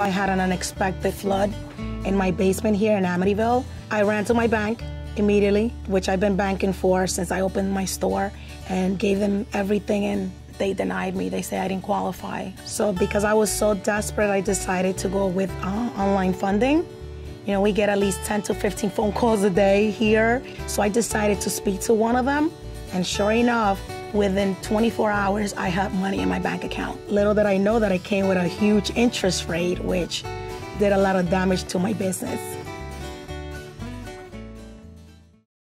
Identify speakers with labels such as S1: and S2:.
S1: I had an unexpected flood in my basement here in Amityville. I ran to my bank immediately, which I've been banking for since I opened my store, and gave them everything and they denied me. They said I didn't qualify. So because I was so desperate, I decided to go with uh, online funding. You know, we get at least 10 to 15 phone calls a day here. So I decided to speak to one of them. And sure enough, within 24 hours, I had money in my bank account. Little did I know that it came with a huge interest rate, which did a lot of damage to my business.